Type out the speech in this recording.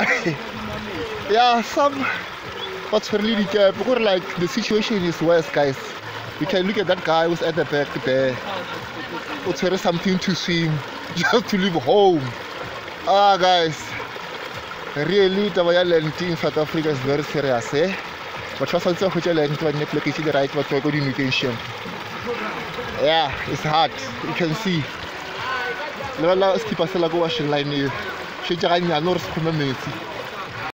yeah some what's really because like the situation is worse guys. You can look at that guy who's at the back there. Who's wearing something to swim just to leave home. Ah guys. Really taba ya land in south africa is very serious eh? Batho ba santse ba hwetša land ba nne pleketse the right ba ko di-immigration yeah it's hard. You can see. Lebala skipa sela ko washing line eo Și ce ai mi-a lor scumă mensi.